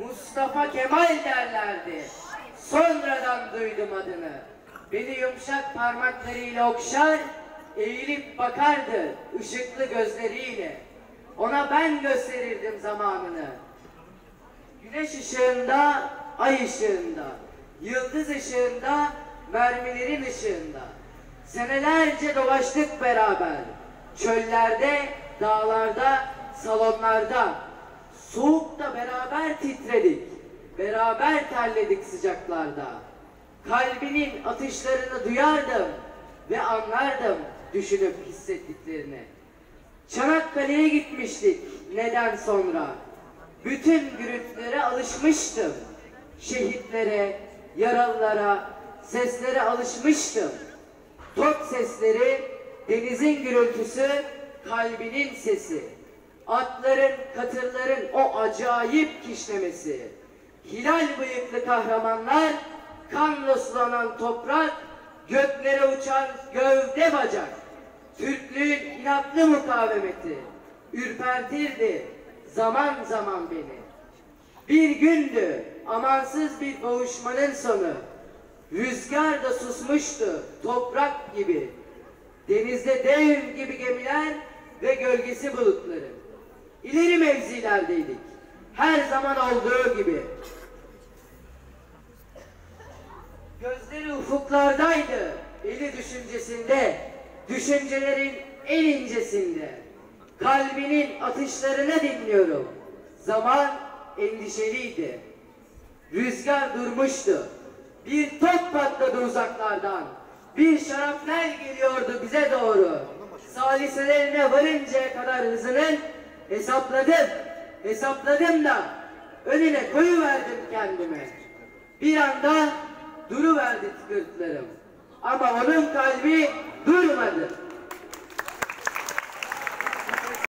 Mustafa Kemal derlerdi. Sonradan duydum adını. Beni yumuşak parmaklarıyla okşar, eğilip bakardı ışıklı gözleriyle. Ona ben gösterirdim zamanını. Güneş ışığında, ay ışığında, yıldız ışığında, mermilerin ışığında. Senelerce dolaştık beraber. Çöllerde, dağlarda, salonlarda. Soğukta beraber titredik. Beraber terledik sıcaklarda. Kalbinin atışlarını duyardım ve anlardım düşünüp hissettiklerini. Çanakkale'ye gitmiştik neden sonra. Bütün gürültülere alışmıştım. Şehitlere, yaralılara, seslere alışmıştım. Top sesleri, denizin gürültüsü, kalbinin sesi. Atların, katırların o acayip kişnemesi. Hilal bıyıklı kahramanlar, kanla sulanan toprak, göklere uçan gövde bacak. Türklüğün inatlı mukavemeti ürpertirdi zaman zaman beni. Bir gündü amansız bir boğuşmanın sonu. Rüzgar da susmuştu toprak gibi. Denizde dev gibi gemiler ve gölgesi bulutları. İleri mevzilerdeydik. Her zaman olduğu gibi. Gözleri ufuklardaydı, eli düşüncesinde, düşüncelerin en incesinde. Kalbinin atışlarını dinliyorum. Zaman endişeliydi. Rüzgar durmuştu. Bir top patladı uzaklardan. Bir şarapnel geliyordu bize doğru. Saliselerine varıncaya kadar hızının hesapladım. Hesapladım da önüne koyuverdim kendimi. Bir anda duruverdi tıkırtılarım. Ama onun kalbi durmadı.